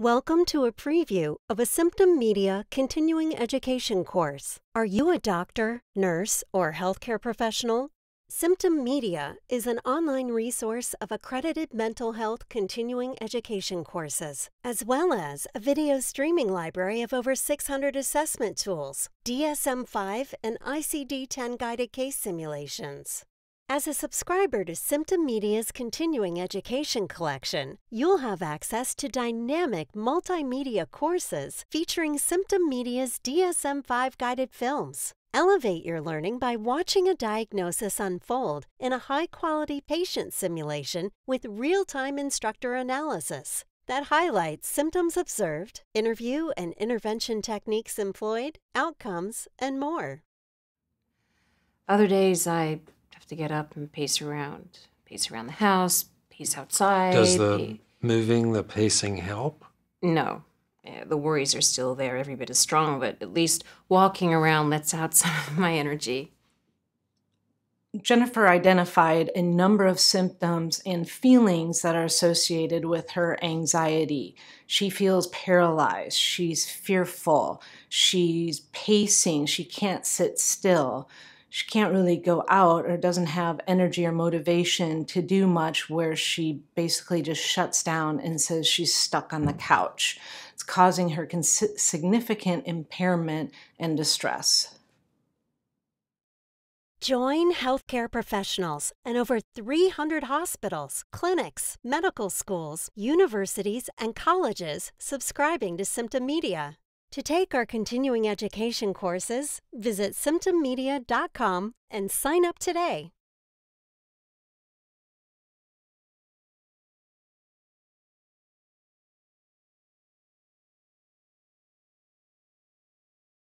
Welcome to a preview of a Symptom Media continuing education course. Are you a doctor, nurse, or healthcare professional? Symptom Media is an online resource of accredited mental health continuing education courses, as well as a video streaming library of over 600 assessment tools, DSM 5 and ICD 10 guided case simulations. As a subscriber to Symptom Media's continuing education collection, you'll have access to dynamic multimedia courses featuring Symptom Media's DSM 5 guided films. Elevate your learning by watching a diagnosis unfold in a high quality patient simulation with real time instructor analysis that highlights symptoms observed, interview and intervention techniques employed, outcomes, and more. Other days I have to get up and pace around, pace around the house, pace outside. Does the pa- moving, the pacing help? no, Eh, the worries are still there, every bit as strong, but at least walking around lets out some of my energy. Jennifer identified a number of symptoms and feelings that are associated with her anxiety. She feels paralyzed, she's fearful, she's pacing, she can't sit still. She can't really go out or doesn't have energy or motivation to do much, where she basically just shuts down and says she's stuck on the couch. It's causing her cons- significant impairment and distress. Join healthcare professionals and over 300 hospitals, clinics, medical schools, universities, and colleges subscribing to Symptom Media. To take our continuing education courses, visit symptommedia.com and sign up today.